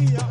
Yeah.